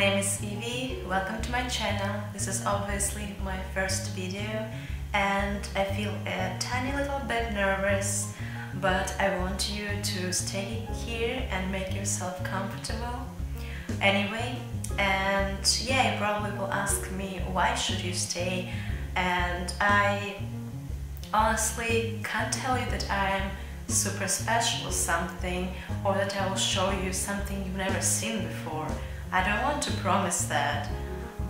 name is Ivi, welcome to my channel. This is obviously my first video and I feel a tiny little bit nervous but I want you to stay here and make yourself comfortable. Anyway, and yeah, you probably will ask me why should you stay and I honestly can't tell you that I'm super special or something or that I will show you something you've never seen before. I don't want to promise that,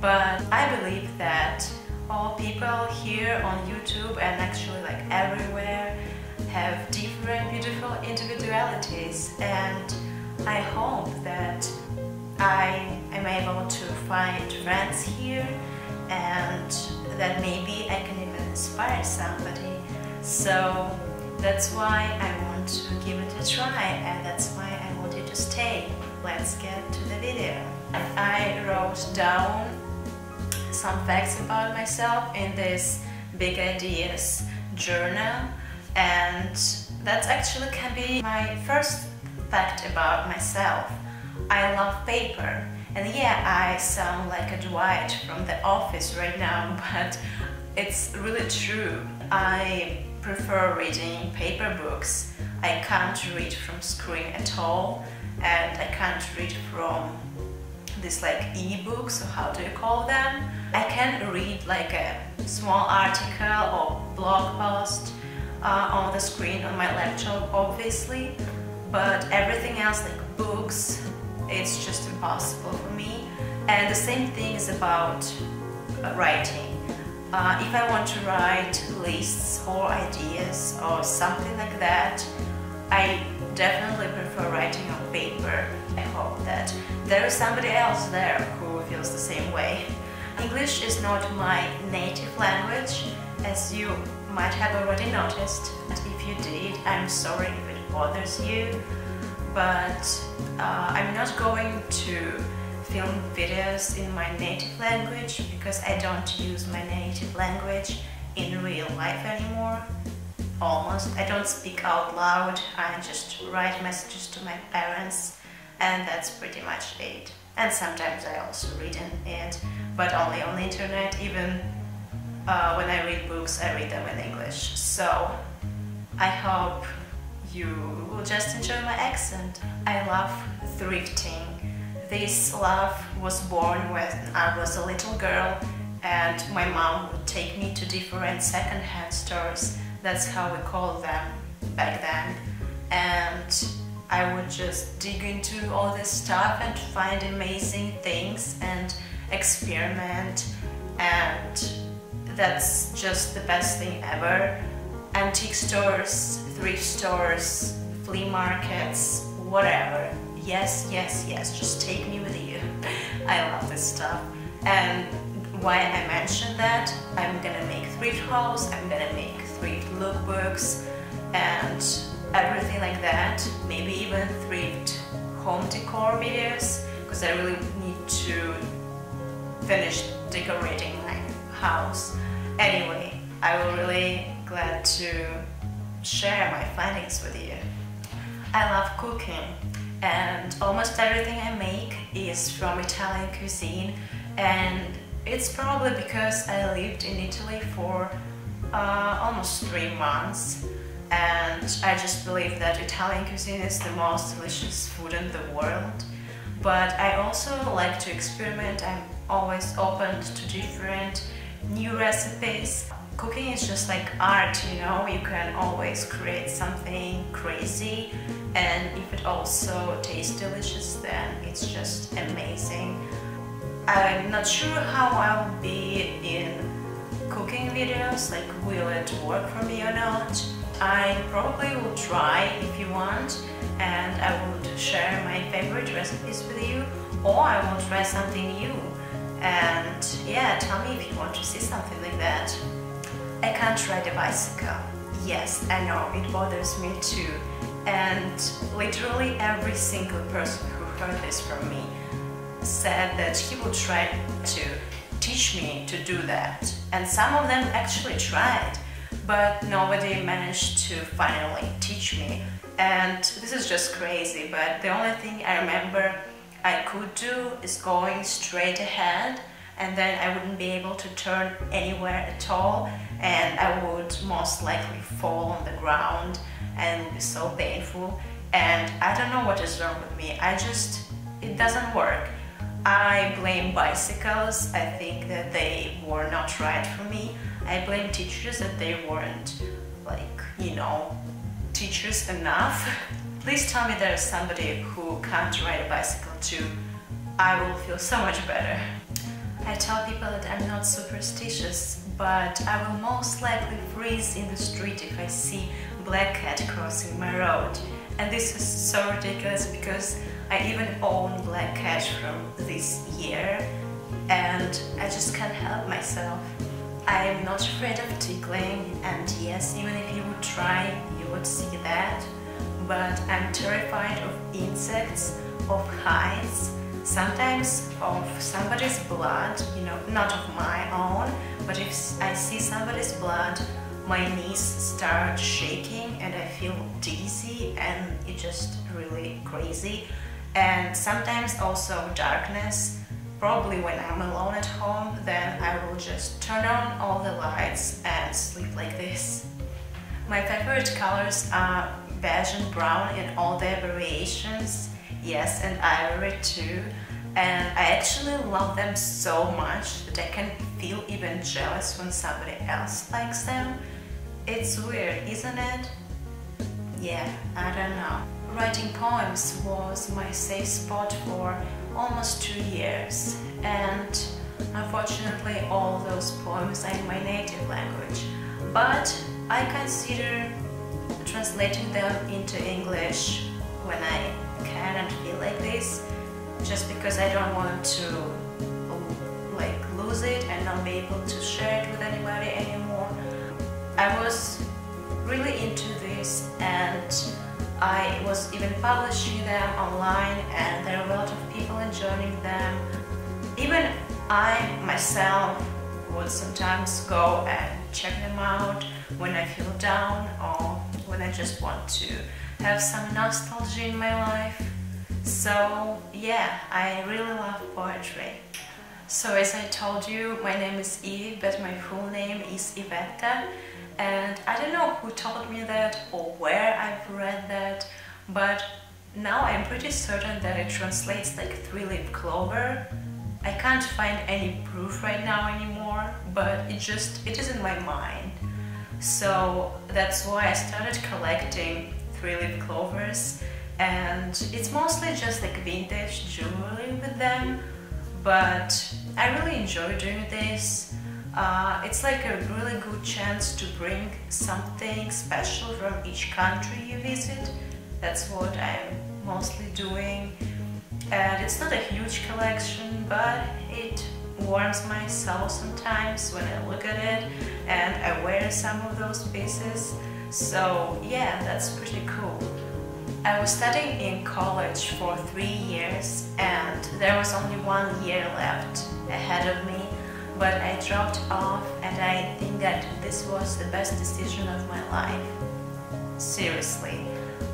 but I believe that all people here on YouTube and actually like everywhere have different beautiful individualities and I hope that I am able to find friends here and that maybe I can even inspire somebody. So that's why I want to give it a try and that's why I want you to stay. Let's get to the video. I wrote down some facts about myself in this Big Ideas journal and that actually can be my first fact about myself. I love paper and yeah, I sound like a Dwight from The Office right now, but it's really true. I prefer reading paper books. I can't read from screen at all and I can't read from these like e-books or how do you call them. I can read like a small article or blog post uh, on the screen on my laptop obviously but everything else like books it's just impossible for me and the same thing is about uh, writing uh, if I want to write lists or ideas or something like that, I definitely prefer writing on paper. I hope that there is somebody else there who feels the same way. English is not my native language, as you might have already noticed. If you did, I'm sorry if it bothers you, but uh, I'm not going to film videos in my native language because I don't use my native language in real life anymore. Almost. I don't speak out loud, I just write messages to my parents and that's pretty much it. And sometimes I also read in it, but only on the internet. Even uh, when I read books, I read them in English. So I hope you will just enjoy my accent. I love thrifting this love was born when I was a little girl and my mom would take me to different second-hand stores. That's how we called them back then. And I would just dig into all this stuff and find amazing things and experiment and that's just the best thing ever. Antique stores, thrift stores, flea markets, whatever yes, yes, yes, just take me with you. I love this stuff. And why I mentioned that, I'm gonna make thrift hauls, I'm gonna make thrift lookbooks and everything like that. Maybe even thrift home decor videos because I really need to finish decorating my house. Anyway, I will really glad to share my findings with you. I love cooking and almost everything I make is from Italian cuisine and it's probably because I lived in Italy for uh, almost three months and I just believe that Italian cuisine is the most delicious food in the world. But I also like to experiment, I'm always open to different new recipes. Cooking is just like art, you know, you can always create something crazy and if it also tastes delicious then it's just amazing. I'm not sure how I'll be in cooking videos, like will it work for me or not. I probably will try if you want and I will share my favorite recipes with you or I will try something new and yeah, tell me if you want to see something like that. I can't ride a bicycle. Yes, I know, it bothers me too. And literally every single person who heard this from me said that he would try to teach me to do that. And some of them actually tried, but nobody managed to finally teach me. And this is just crazy, but the only thing I remember I could do is going straight ahead and then I wouldn't be able to turn anywhere at all and I would most likely fall on the ground and it would be so painful and I don't know what is wrong with me I just it doesn't work I blame bicycles. I think that they were not right for me. I blame teachers that they weren't like you know teachers enough. Please tell me there's somebody who can't ride a bicycle too. I will feel so much better. I tell people that I'm not superstitious, but I will most likely freeze in the street if I see black cat crossing my road. And this is so ridiculous because I even own black cash from this year and I just can't help myself. I'm not afraid of tickling and yes, even if you would try, you would see that. But I'm terrified of insects, of heights, sometimes of somebody's blood, you know, not of my own, but if I see somebody's blood, my knees start shaking and I feel dizzy and it's just really crazy. And sometimes also darkness, probably when I'm alone at home, then I will just turn on all the lights and sleep like this. My favorite colors are beige and brown in all their variations yes, and ivory too. And I actually love them so much that I can feel even jealous when somebody else likes them. It's weird, isn't it? Yeah, I don't know. Writing poems was my safe spot for almost two years and unfortunately all those poems are in my native language. But I consider translating them into English when I can and feel like this just because I don't want to like lose it and not be able to share it with anybody anymore. I was really into this and I was even publishing them online and there are a lot of people enjoying them. Even I myself would sometimes go and check them out when I feel down or when I just want to have some nostalgia in my life. So yeah, I really love poetry. So as I told you, my name is Eve, but my full name is Iveta. And I don't know who told me that or where I've read that, but now I'm pretty certain that it translates like three-leaf clover. I can't find any proof right now anymore, but it just, it is in my mind. So that's why I started collecting three-leaf clovers and it's mostly just like vintage jewelry with them but I really enjoy doing this uh, it's like a really good chance to bring something special from each country you visit. That's what I'm mostly doing. And it's not a huge collection but it warms my soul sometimes when I look at it and I wear some of those pieces. So yeah that's pretty cool. I was studying in college for three years and there was only one year left ahead of me but I dropped off and I think that this was the best decision of my life. Seriously.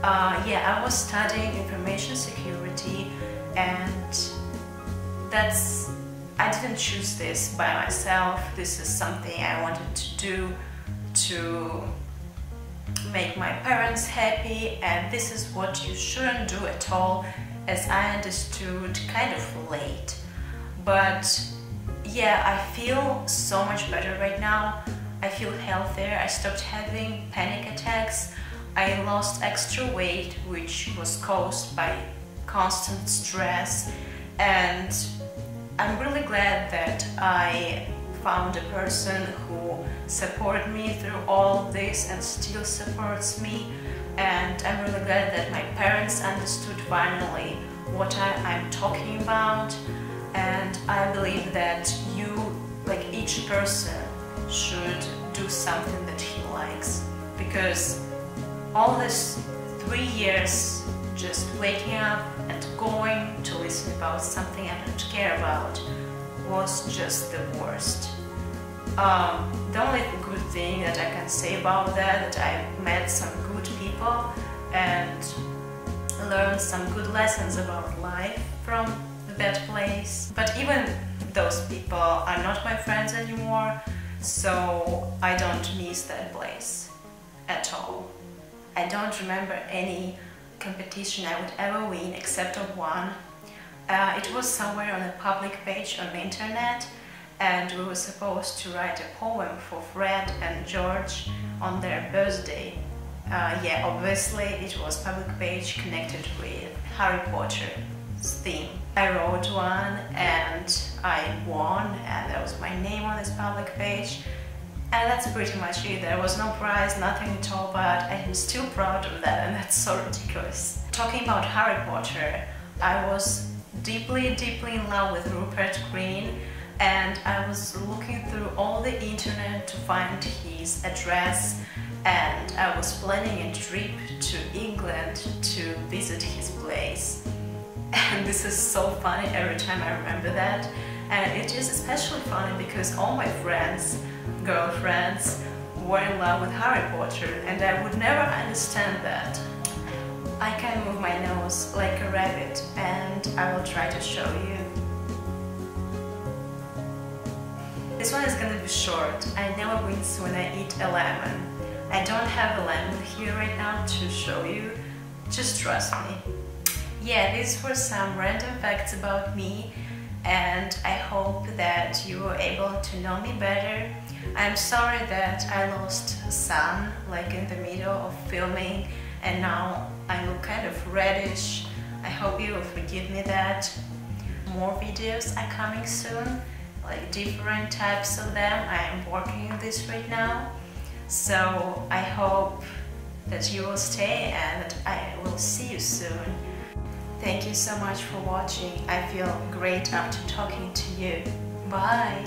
Uh, yeah, I was studying information security and that's I didn't choose this by myself. This is something I wanted to do to make my parents happy and this is what you shouldn't do at all as I understood kind of late but yeah I feel so much better right now. I feel healthier. I stopped having panic attacks. I lost extra weight which was caused by constant stress. And I'm really glad that I found a person who supported me through all this and still supports me. And I'm really glad that my parents understood finally what I, am talking about. And believe that you, like each person, should do something that he likes because all this three years just waking up and going to listen about something I don't care about was just the worst. Um, the only good thing that I can say about that, that I met some good people and learned some good lessons about life from that place. But even those people are not my friends anymore, so I don't miss that place at all. I don't remember any competition I would ever win except of one. Uh, it was somewhere on a public page on the internet and we were supposed to write a poem for Fred and George on their birthday. Uh, yeah, obviously it was public page connected with Harry Potter theme. I wrote one and I won and there was my name on this public page and that's pretty much it. There was no prize, nothing at all, but I'm still proud of that and that's so ridiculous. Talking about Harry Potter, I was deeply, deeply in love with Rupert Grint and I was looking through all the internet to find his address and I was planning a trip to England to visit his place. And this is so funny every time I remember that. And it is especially funny because all my friends, girlfriends, were in love with Harry Potter and I would never understand that. I can move my nose like a rabbit and I will try to show you. This one is gonna be short. I never wince when I eat a lemon. I don't have a lemon here right now to show you. Just trust me. Yeah, these were some random facts about me and I hope that you were able to know me better. I'm sorry that I lost sun like in the middle of filming and now I look kind of reddish. I hope you will forgive me that. More videos are coming soon like different types of them. I am working on this right now. So I hope that you will stay and I will see you soon. Thank you so much for watching. I feel great after talking to you. Bye!